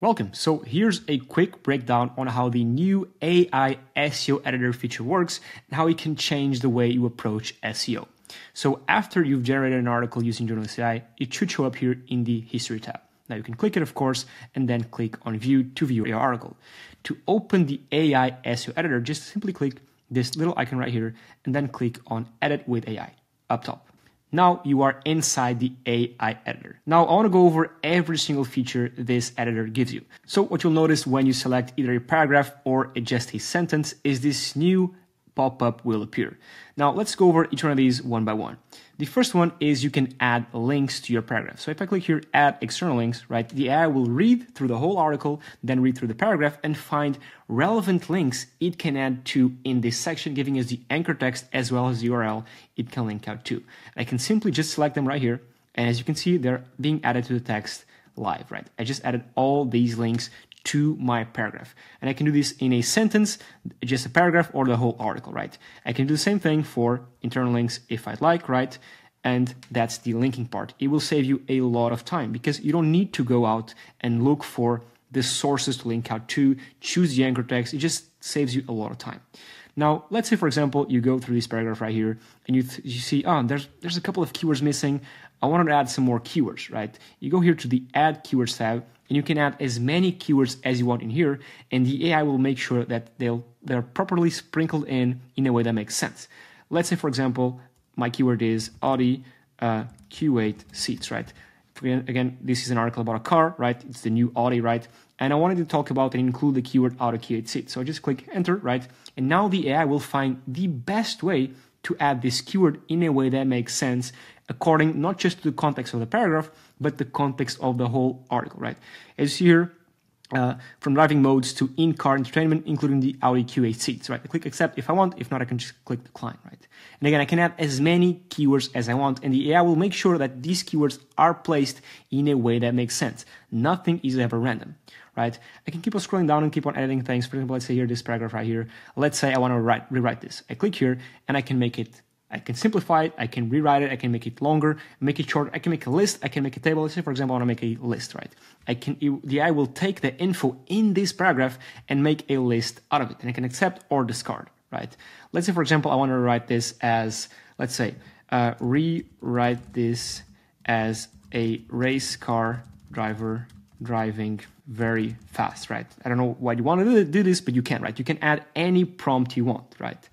Welcome. So here's a quick breakdown on how the new AI SEO editor feature works and how it can change the way you approach SEO. So after you've generated an article using Journalist AI, it should show up here in the history tab. Now you can click it, of course, and then click on view to view your article. To open the AI SEO editor, just simply click this little icon right here and then click on edit with AI up top. Now you are inside the AI editor. Now I want to go over every single feature this editor gives you. So what you'll notice when you select either a paragraph or just a sentence is this new pop-up will appear. Now let's go over each one of these one by one. The first one is you can add links to your paragraph. So if I click here, add external links, right, the AI will read through the whole article, then read through the paragraph and find relevant links it can add to in this section, giving us the anchor text as well as the URL it can link out to. I can simply just select them right here. And as you can see, they're being added to the text live, right? I just added all these links to my paragraph. And I can do this in a sentence, just a paragraph, or the whole article, right? I can do the same thing for internal links if I'd like, right? And that's the linking part. It will save you a lot of time because you don't need to go out and look for the sources to link out to, choose the anchor text. It just saves you a lot of time. Now, let's say, for example, you go through this paragraph right here and you, you see, oh, there's, there's a couple of keywords missing. I wanted to add some more keywords, right? You go here to the add keywords tab and you can add as many keywords as you want in here and the AI will make sure that they'll, they're properly sprinkled in in a way that makes sense. Let's say, for example, my keyword is Audi uh, Q8 seats, right? Again, again, this is an article about a car, right? It's the new Audi, right? And I wanted to talk about and include the keyword Audi Q8 seats. So I just click enter, right? And now the AI will find the best way to add this keyword in a way that makes sense according not just to the context of the paragraph, but the context of the whole article, right? As you see here, uh, from driving modes to in-car entertainment, including the Audi Q8 seats, right? I click accept if I want. If not, I can just click decline, right? And again, I can add as many keywords as I want, and the AI will make sure that these keywords are placed in a way that makes sense. Nothing is ever random, right? I can keep on scrolling down and keep on editing things. For example, let's say here, this paragraph right here. Let's say I want to write, rewrite this. I click here, and I can make it I can simplify it, I can rewrite it, I can make it longer, make it shorter, I can make a list, I can make a table. Let's say, for example, I want to make a list, right? I can, the AI will take the info in this paragraph and make a list out of it, and I can accept or discard, right? Let's say, for example, I want to write this as, let's say, uh, rewrite this as a race car driver driving very fast, right? I don't know why you want to do this, but you can, right? You can add any prompt you want, right?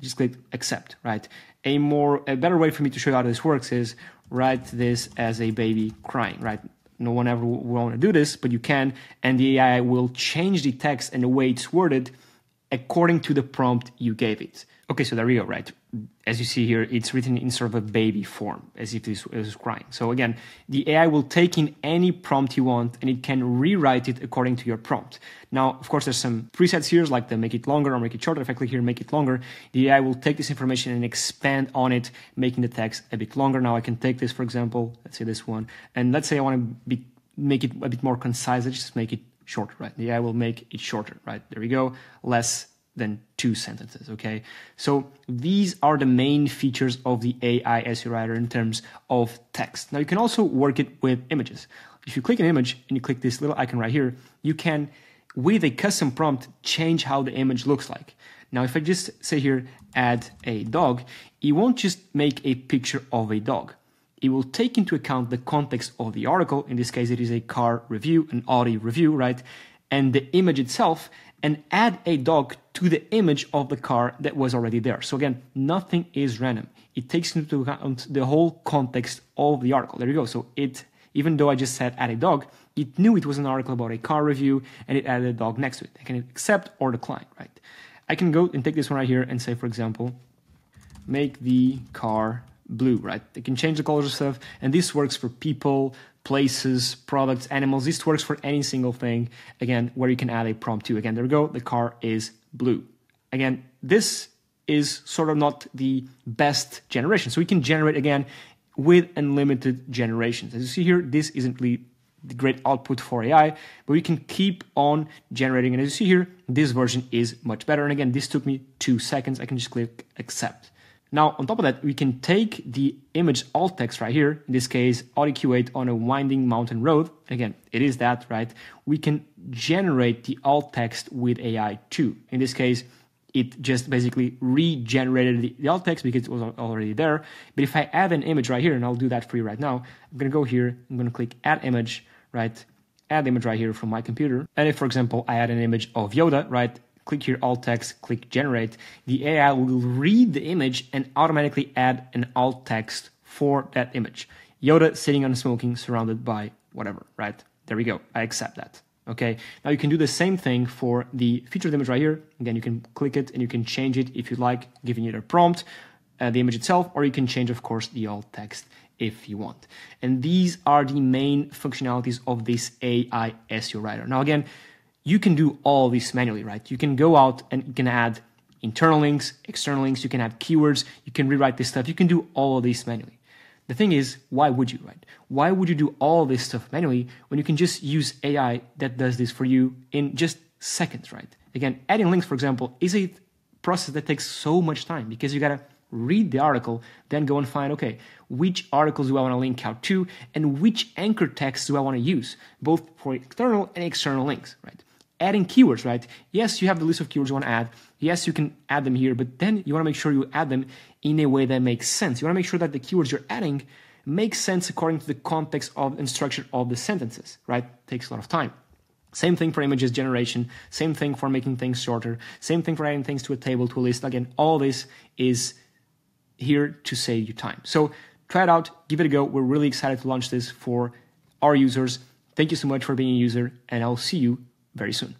Just click accept, right? a more a better way for me to show you how this works is write this as a baby crying, right? No one ever will want to do this, but you can, and the AI will change the text and the way it's worded according to the prompt you gave it. Okay, so there we go, right? As you see here, it's written in sort of a baby form, as if this was crying. So again, the AI will take in any prompt you want and it can rewrite it according to your prompt. Now, of course, there's some presets here, like the make it longer or make it shorter. If I click here, make it longer, the AI will take this information and expand on it, making the text a bit longer. Now I can take this, for example, let's say this one, and let's say I want to be, make it a bit more concise. Just make it shorter, right? The AI will make it shorter, right? There we go. Less than two sentences, okay? So these are the main features of the AI SEO writer in terms of text. Now you can also work it with images. If you click an image and you click this little icon right here, you can, with a custom prompt, change how the image looks like. Now, if I just say here, add a dog, it won't just make a picture of a dog. It will take into account the context of the article. In this case, it is a car review, an Audi review, right? And the image itself, and add a dog to the image of the car that was already there. So again, nothing is random. It takes into account the whole context of the article. There you go. So it, even though I just said add a dog, it knew it was an article about a car review and it added a dog next to it. I can accept or decline, right? I can go and take this one right here and say, for example, make the car blue, right? They can change the colors of stuff, and this works for people, places, products, animals. This works for any single thing, again, where you can add a prompt to. Again, there we go, the car is blue. Again, this is sort of not the best generation. So we can generate again with unlimited generations. As you see here, this isn't really the great output for AI, but we can keep on generating. And as you see here, this version is much better. And again, this took me two seconds. I can just click accept. Now, on top of that, we can take the image alt text right here, in this case, Audi Q8 on a winding mountain road. Again, it is that, right? We can generate the alt text with AI too. In this case, it just basically regenerated the, the alt text because it was already there. But if I add an image right here, and I'll do that for you right now, I'm gonna go here, I'm gonna click add image, right? Add image right here from my computer. And if, for example, I add an image of Yoda, right? Click here alt text, click generate, the AI will read the image and automatically add an alt text for that image. Yoda sitting on smoking surrounded by whatever, right? There we go. I accept that. Okay. Now you can do the same thing for the featured image right here. Again, you can click it and you can change it if you like, giving it a prompt, uh, the image itself, or you can change, of course, the alt text if you want. And these are the main functionalities of this AI SEO writer. Now, again, you can do all this manually, right? You can go out and you can add internal links, external links, you can add keywords, you can rewrite this stuff, you can do all of this manually. The thing is, why would you, right? Why would you do all this stuff manually when you can just use AI that does this for you in just seconds, right? Again, adding links, for example, is a process that takes so much time because you gotta read the article, then go and find, okay, which articles do I want to link out to and which anchor text do I want to use, both for internal and external links, right? Adding keywords, right? Yes, you have the list of keywords you want to add. Yes, you can add them here, but then you want to make sure you add them in a way that makes sense. You want to make sure that the keywords you're adding make sense according to the context of and structure of the sentences, right? Takes a lot of time. Same thing for images generation, same thing for making things shorter, same thing for adding things to a table, to a list. Again, all this is here to save you time. So try it out, give it a go. We're really excited to launch this for our users. Thank you so much for being a user, and I'll see you very soon.